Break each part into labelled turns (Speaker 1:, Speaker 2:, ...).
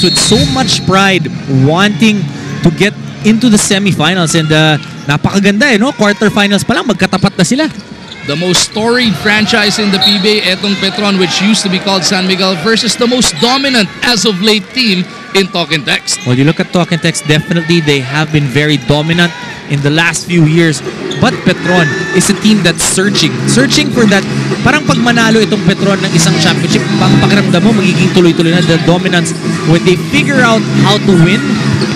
Speaker 1: teams with so much pride wanting to get into the semifinals and uh, napakaganda eh, no? Quarterfinals pa lang, magkatapat na sila.
Speaker 2: The most storied franchise in the PBA, etong Petron, which used to be called San Miguel, versus the most dominant as of late team in Talk and Text.
Speaker 1: Well, you look at Talk and Text, definitely they have been very dominant in the last few years. But Petron is a team that's searching. Searching for that. Parang pag manalo itong Petron ng isang championship, pakiramdam mo, magiging tuloy-tuloy na the dominance. When they figure out how to win,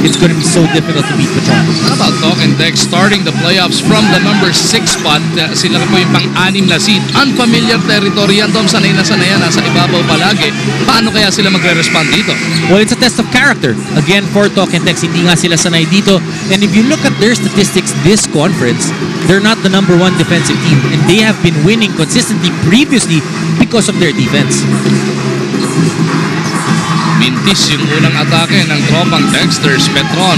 Speaker 1: it's going to be so difficult to beat Petron.
Speaker 2: How about Talk and Text starting the playoffs from the number 6 spot? Uh, Sila po yung pang-anim na seed. Unfamiliar territory yan, Dom. Sanay na sanay yan. Nasa ibabaw palagi. Paano kaya sila magre-respond dito?
Speaker 1: Well, it's a test of character. Again, for Talk and Text, hindi nga sila sanay dito. And if you look at their statistics this conference, they're not the number one defensive team. And they have been winning consistently previously because of their defense.
Speaker 2: Mintis yung unang atake ng tropang Dexters, Petron.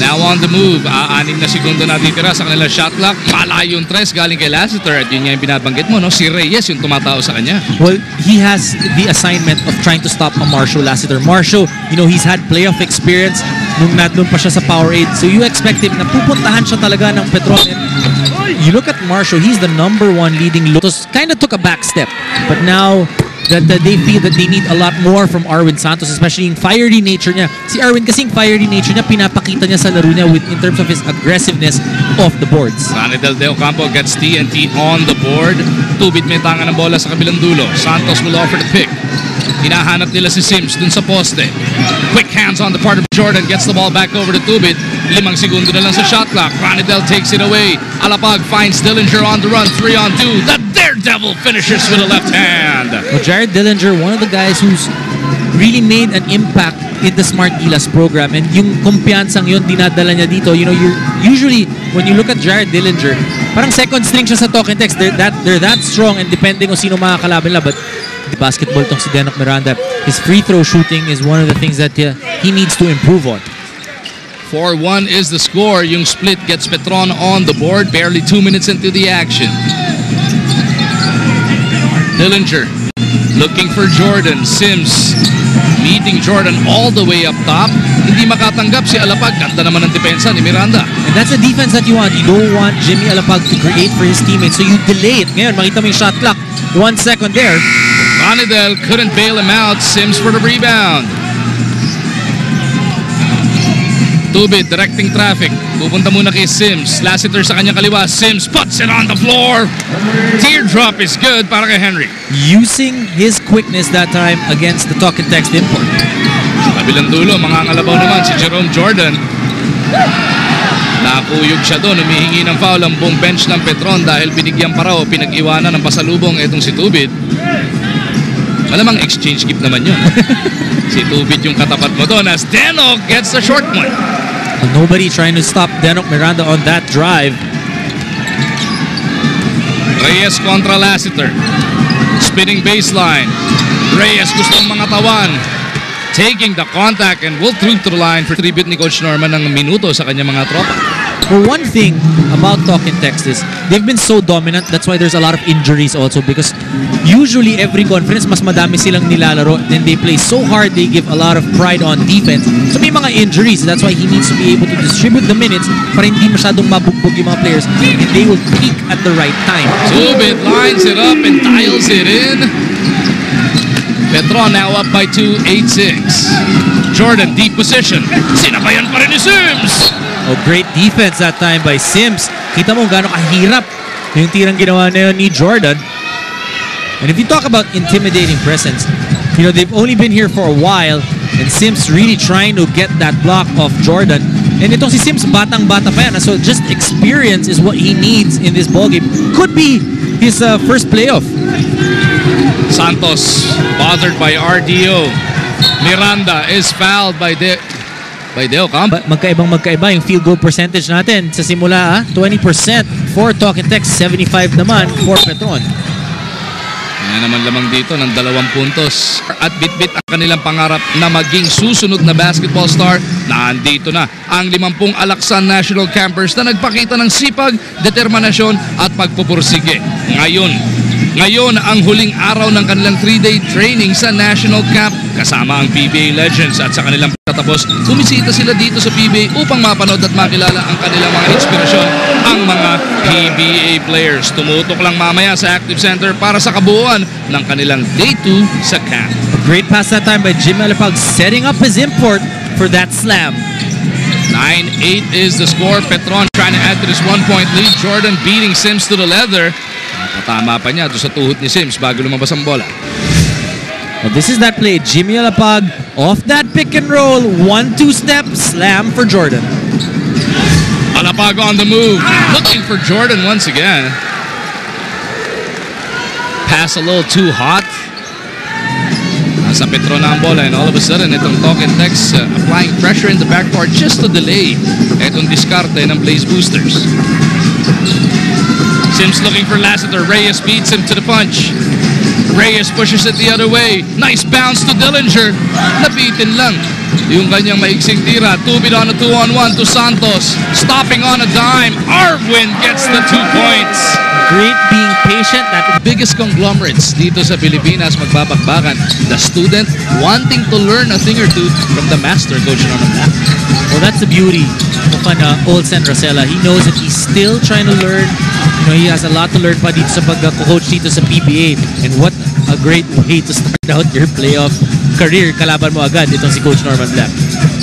Speaker 2: Now on the move, aaning na segundo natitira sa kanilang shot clock. Malayo yung tres galing kay Lassiter at yun nga yung binabanggit mo, no? si Reyes yung tumatao sa kanya.
Speaker 1: Well, he has the assignment of trying to stop a Marshall Lassiter. Marshall, you know, he's had playoff experience nung nandun pa siya sa Powerade. So you expect him na pupuntahan siya talaga ng Petron. And you look at Marshall, he's the number one leading Lotus. Kind of took a back step. But now that, that they feel that they need a lot more from Arwin Santos, especially yung fiery nature niya. Si Arwin kasing fiery nature niya, pinapakita niya sa laro niya with, in terms of his aggressiveness off the boards.
Speaker 2: Rani Del De Ocampo gets TNT on the board. Tubit may tanga ng bola sa kabilang dulo. Santos will offer the pick. Hinahanap nila si Sims dun sa poste. Quick hands on the part of Jordan. Gets the ball back over to Tubit. Limang segundo na lang sa shot clock. Ranidel takes it away. Alapag finds Dillinger on the run. Three on two. The Daredevil finishes with a left hand.
Speaker 1: Well, Jared Dillinger, one of the guys who's really made an impact in the Smart Gilas program and yung kumpiyansang yun dinadala niya dito you know you're usually when you look at Jared Dillinger parang second string siya sa talk and text they're that they're that strong and depending on sino makakalaban nila but basketball tong si Denok Miranda his free throw shooting is one of the things that uh, he needs to improve on
Speaker 2: 4-1 is the score. Yung split gets Petron on the board. Barely two minutes into the action. Dillinger looking for Jordan. Sims meeting Jordan all the way up top. Hindi makatanggap si Alapag. Ganda naman ng depensa ni Miranda.
Speaker 1: and that's the defense that you want you don't want Jimmy Alapag to create for his teammates so you delay it ngayon makita mo yung shot clock one second there
Speaker 2: Ranidel couldn't bail him out. Sims for the rebound. Tubit directing traffic. Pupunta muna kay Sims. Lassiter sa kanyang kaliwa. Sims puts it on the floor. Teardrop is good para kay Henry.
Speaker 1: using his quickness that time against the talk and text import
Speaker 2: kabilang dulo, mga ngalabaw naman si Jerome Jordan. Nakuyog siya doon, humihingi ng foul ang buong bench ng Petron dahil binigyan pa raw, pinag-iwanan ng pasalubong itong si Tubit. Malamang exchange gift naman yun. si Tubit yung katapat mo doon as Denok gets the short one.
Speaker 1: Well, nobody trying to stop Denok Miranda on that drive.
Speaker 2: Reyes kontra Lassiter. Spinning baseline. Reyes gustong mga tawan. Taking the contact and will through to the line for tribute ni Coach Norman ng minuto sa kanyang mga tropa.
Speaker 1: Well, one thing about Talk and Text is they've been so dominant. That's why there's a lot of injuries also because usually every conference mas madami silang nilalaro then they play so hard they give a lot of pride on defense. So may mga injuries. That's why he needs to be able to distribute the minutes para hindi masyadong mabugbog yung mga players and they will peak at the right time.
Speaker 2: Tubit lines it up and dials it in. Petron now up by 2, 8-6. Jordan, deep position. Sinabayan pa rin ni Sims.
Speaker 1: Oh, great defense that time by Sims. Kita mo gaano kahirap yung tirang ginawa na ni Jordan. And if you talk about intimidating presence, you know, they've only been here for a while and Sims really trying to get that block off Jordan. And itong si Sims, batang-bata pa yan. So just experience is what he needs in this ballgame. Could be his uh, first playoff.
Speaker 2: Santos bothered by RDO. Miranda is fouled by De by Deo Camp.
Speaker 1: Ba- magkaibang magkaiba yung field goal percentage natin sa simula. Ah, 20% for Talk and Text, 75 naman for Petron.
Speaker 2: Yan naman lamang dito ng dalawang puntos. At bit-bit ang kanilang pangarap na maging susunod na basketball star. Nandito na ang 50 Alaksan National Campers na nagpakita ng sipag, determinasyon at pagpupursige. Ngayon, ngayon ang huling araw ng kanilang 3-day training sa National Camp kasama ang PBA Legends at sa kanilang pagtatapos, bumisita sila dito sa PBA upang mapanood at makilala ang kanilang mga inspirasyon, ang mga PBA players. Tumutok lang mamaya sa Active Center para sa kabuuan ng kanilang Day 2 sa camp.
Speaker 1: Great pass that time by Jim Alapag setting up his import for that slam.
Speaker 2: 9-8 is the score. Petron trying to add to this one-point lead. Jordan beating Sims to the leather. Nakatama pa niya doon sa tuhod ni Sims bago lumabas ang bola.
Speaker 1: This is that play. Jimmy Alapag off that pick and roll. One, two step slam for Jordan.
Speaker 2: Alapag on the move. Looking for Jordan once again. Pass a little too hot. Nasa Petron na ang bola and all of a sudden itong talk and text uh, applying pressure in the backcourt just to delay itong diskarte ng Blaze Boosters. Sims looking for Lassiter. Reyes beats him to the punch. Reyes pushes it the other way. Nice bounce to Dillinger. Napitin lang. Yung kanyang maiksing tira. Tubid on a two-on-one to Santos. Stopping on a dime. Arwin gets the two points.
Speaker 1: Great being patient. That
Speaker 2: Biggest conglomerates dito sa Pilipinas magbabakbakan. The student wanting to learn a thing or two from the master, Coach Norman.
Speaker 1: Well, that's the beauty of an uh, old Sen Rosella. He knows that he's still trying to learn. Know, he has a lot to learn pa dito sa pag-coach dito sa PBA. And what a great way to start out your playoff career. Kalaban mo agad itong si Coach Norman Black.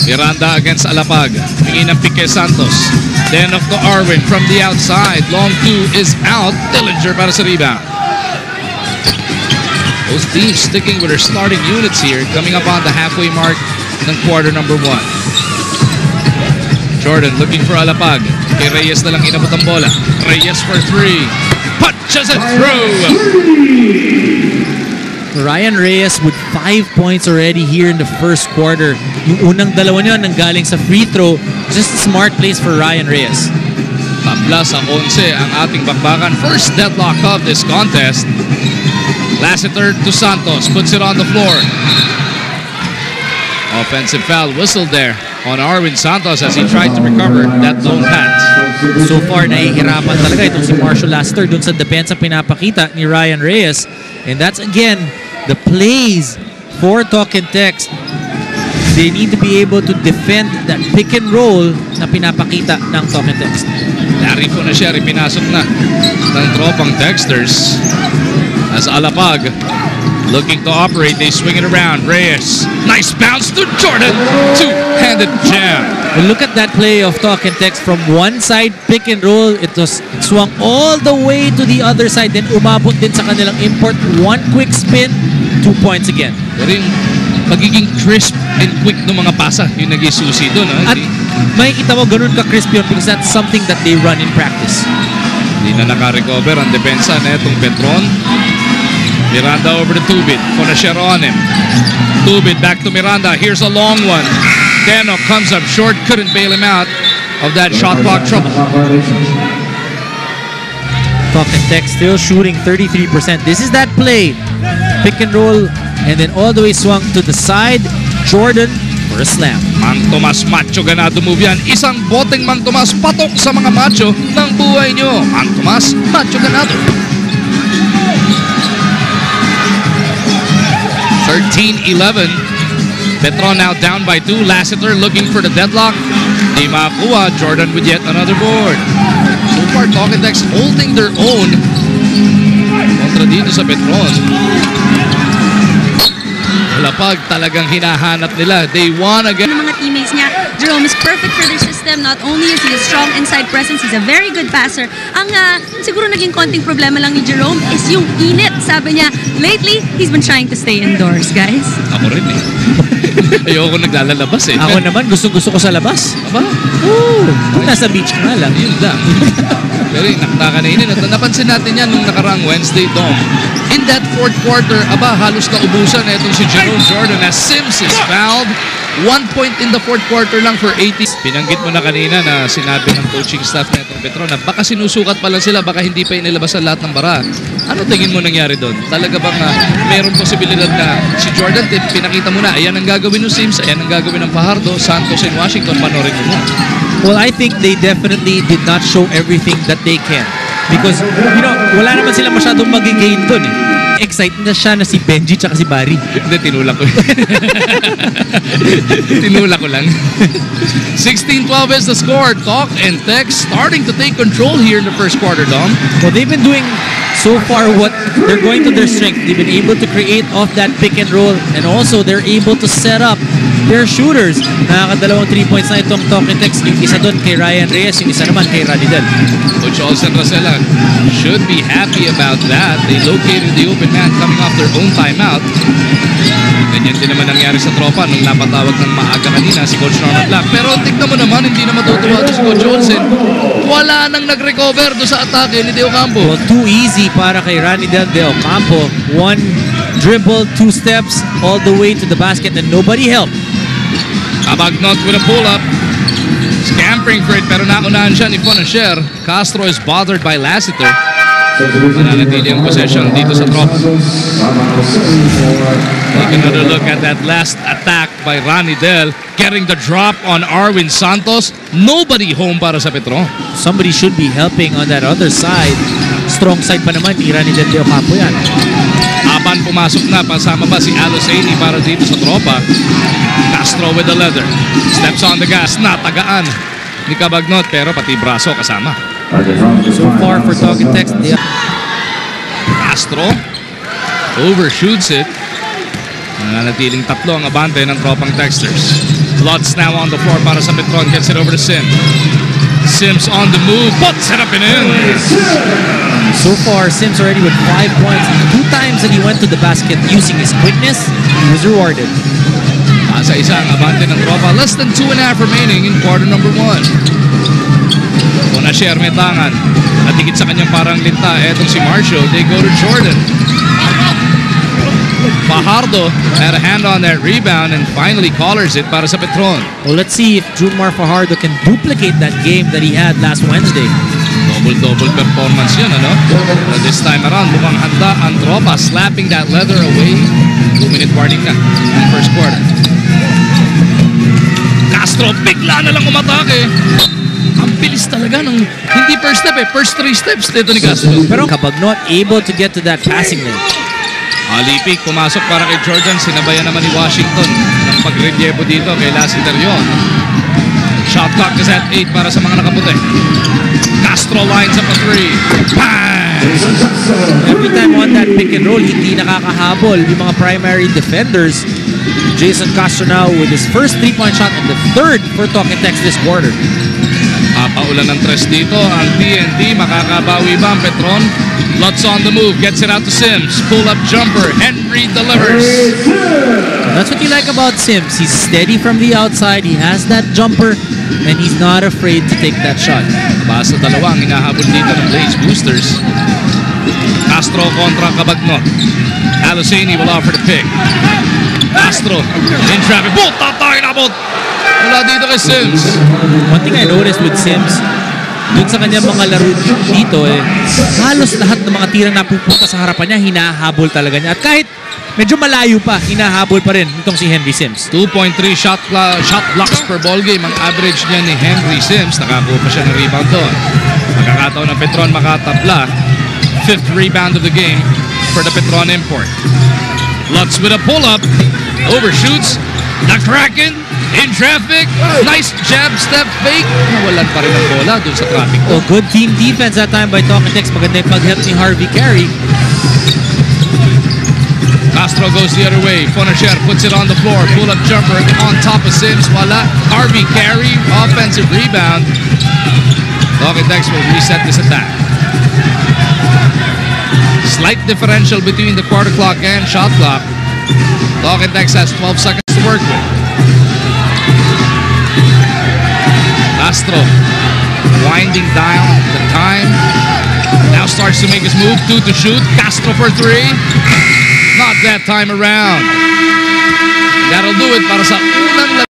Speaker 2: Miranda against Alapag. Tingin ng Pique Santos. Then off to Arwin from the outside. Long two is out. Dillinger para sa rebound. Both teams sticking with their starting units here. Coming up on the halfway mark ng quarter number one. Jordan looking for Alapag. Kay Reyes na lang inabot ang bola. Reyes for three. Punches it through.
Speaker 1: Ryan Reyes with five points already here in the first quarter. Yung unang dalawa niya nanggaling sa free throw. Just a smart place for Ryan Reyes.
Speaker 2: Tabla sa 11 ang ating bakbakan. First deadlock of this contest. Lassiter to Santos. Puts it on the floor. Offensive foul whistled there on Arwin Santos as he tried to recover that lone pass.
Speaker 1: So far, nahihirapan talaga itong si Marshall Laster dun sa depensa pinapakita ni Ryan Reyes. And that's again, the plays for Talk and Text. They need to be able to defend that pick and roll na pinapakita ng Talk and Text.
Speaker 2: Narito na siya, pinasok na ng tropang Dexters. As Alapag looking to operate, they swing it around. Reyes, nice bounce to Jordan. Two-handed jam.
Speaker 1: Well, look at that play of Talk and Text from one side pick and roll. It was swung all the way to the other side. Then umabot din sa kanilang import. One quick spin, two points again.
Speaker 2: Pero yung magiging crisp and quick ng mga pasa, yung nag-isusi doon.
Speaker 1: At
Speaker 2: Hindi,
Speaker 1: makikita mo ganun ka-crisp yun because that's something that they run in practice.
Speaker 2: hindi na naka-recover ang depensa na itong Petron. Miranda over to Tubid. Fonashero on him. Tubid back to Miranda. Here's a long one. Dano comes up short. Couldn't bail him out of that shot clock trouble.
Speaker 1: Talk and Text still shooting 33%. This is that play. Pick and roll and then all the way swung to the side. Jordan for a slam.
Speaker 2: Mang Tomas Macho ganado move yan. Isang boteng Mang Tomas patok sa mga macho ng buhay nyo. Mang Tomas Macho ganado. 13-11. Petron now down by two. Lassiter looking for the deadlock. Di makakuha. Jordan with yet another board. So far, Talk and Text holding their own kontra dito sa Petron. Lapag talagang hinahanap nila. They won again.
Speaker 3: ng mga teammates niya. Jerome is perfect for their system. Not only is he a strong inside presence, he's a very good passer. Ang ah, siguro naging konting problema lang ni Jerome is yung init. Sabi niya, lately, he's been trying to stay indoors, guys.
Speaker 2: Ako rin eh. Ayoko naglalalabas eh.
Speaker 1: Ako naman, gustong-gusto ko sa labas.
Speaker 2: Aba,
Speaker 1: Woo! Kung nasa beach ka nga lang.
Speaker 2: yun lang. Pero yung nakakanainin at napansin natin yan nung nakaraang Wednesday Dome. In that fourth quarter, aba, halos naubusan na itong si Jerome Jordan as Sims is fouled. One point in the fourth quarter lang for 80. Pinanggit mo na kanina na sinabi ng coaching staff na itong Petro na baka sinusukat pa lang sila, baka hindi pa inilabas ang lahat ng bara. Ano tingin mo nangyari doon? Talaga bang uh, meron posibilidad na si Jordan, tip, pinakita mo na, ayan ang gagawin ng Sims, ayan ang gagawin ng Fajardo, Santos and Washington, panorin mo na.
Speaker 1: Well, I think they definitely did not show everything that they can. Because, you know, wala naman sila masyadong magigain dun eh. Excited na siya na si Benji tsaka si Barry.
Speaker 2: Hindi, tinulak ko. tinulak ko lang. 16-12 is the score. Talk and text starting to take control here in the first quarter, Dom.
Speaker 1: Well, they've been doing so far what they're going to their strength. They've been able to create off that pick and roll and also they're able to set up their shooters. Nakakadalawang 3 points na itong Talking Text. Yung isa doon kay Ryan Reyes, yung isa naman kay Ranidel.
Speaker 2: Coach Olsen Rosella should be happy about that. They located the open man coming off their own timeout. Ganyan din naman nangyari sa tropa nung napatawag ng maaga kanina si Coach Norman Black. Pero tignan mo naman, hindi na matutuwa si Coach Olsen. Wala nang nag-recover doon sa atake ni Deo Campo.
Speaker 1: Well, too easy para kay Ranidel de Ocampo. One dribble, two steps, all the way to the basket and nobody helped.
Speaker 2: Abagnot with a pull-up. Scampering for it pero naunahan siya ni Fonacher. Castro is bothered by Lassiter. Mananatili ang possession dito sa tropa. Take another look at that last attack by Ronnie Del. Getting the drop on Arwin Santos. Nobody home para sa Petro.
Speaker 1: Somebody should be helping on that other side. Strong side pa naman ni Ranidel de Ocampo yan.
Speaker 2: Aban pumasok na. Pasama pa si Aloseni para dito sa tropa. Castro with the leather. Steps on the gas. Natagaan ni Cabagnot pero pati braso kasama.
Speaker 1: So far for Talking Text,
Speaker 2: Castro overshoots it. Nananatiling tatlo ang abante ng tropang Texters. Lutz now on the floor para sa Petron. Gets it over to Sim. Sims on the move. Puts it up and in.
Speaker 1: So far, Sims already with five points. Two times that he went to the basket using his quickness, he was rewarded.
Speaker 2: Nasa isa ang abante ng tropa. Less than two and a half remaining in quarter number one. Bonasher may tangan. At higit sa kanyang parang linta. Etong si Marshall. They go to Jordan. Fajardo had a hand on that rebound and finally collars it para sa Petron.
Speaker 1: Well, let's see if Jumar Fajardo can duplicate that game that he had last Wednesday.
Speaker 2: Double-double performance yun, ano? But this time around, mukhang handa ang tropa slapping that leather away. Two-minute warning na in first quarter. Castro bigla na lang umatake. Ang bilis talaga ng hindi first step eh, first three steps dito ni Castro.
Speaker 1: Pero Cabagnot able to get to that passing lane.
Speaker 2: Alipik, pumasok para kay Jordan. Sinabayan naman ni Washington ng pagrelyevo dito kay Lassiter yun. Shot clock is at 8 para sa mga nakaputi. Castro lines up a 3. Bang!
Speaker 1: Every time on that pick and roll, hindi nakakahabol yung mga primary defenders. Jason Castro now with his first three-point shot and the third for Talking Text this quarter.
Speaker 2: Papaulan ng tres dito ang TNT. Makakabawi ba ang Petron? Lutz on the move. Gets it out to Sims. Pull-up jumper. Henry delivers.
Speaker 1: That's what you like about Sims. He's steady from the outside. He has that jumper and he's not afraid to take that shot.
Speaker 2: Basta dalawang hinahabol dito ng Blaze Boosters. Castro kontra Cabagnot. Aloseni will offer the pick. Castro in traffic. Puta tayo nabot! Mula dito kay Sims.
Speaker 1: One thing I noticed with Sims, dun sa kanyang mga laro dito eh, halos lahat ng mga tirang napupunta sa harapan niya, hinahabol talaga niya. At kahit medyo malayo pa, hinahabol pa rin itong si Henry Sims.
Speaker 2: 2.3 shot, shot blocks per ball game ang average niya ni Henry Sims. Nakakuha pa siya ng rebound doon. Magkakataon ng Petron makatabla. Fifth rebound of the game for the Petron import. Lutz with a pull-up. Overshoots. The Kraken in traffic. Nice jab step fake. Nawalan pa rin ang bola doon sa traffic.
Speaker 1: Oh, good team defense that time by Talking Text. Maganda yung pag-help ni Harvey Carey.
Speaker 2: Castro goes the other way. Fonacher puts it on the floor. Pull-up jumper on top of Sims. Wala. Harvey carry. Offensive rebound. Dex will reset this attack. Slight differential between the quarter clock and shot clock. Dex has 12 seconds to work with. Castro winding down the time. Now starts to make his move. Two to shoot. Castro for three. Not that time around. That'll do it para sa unang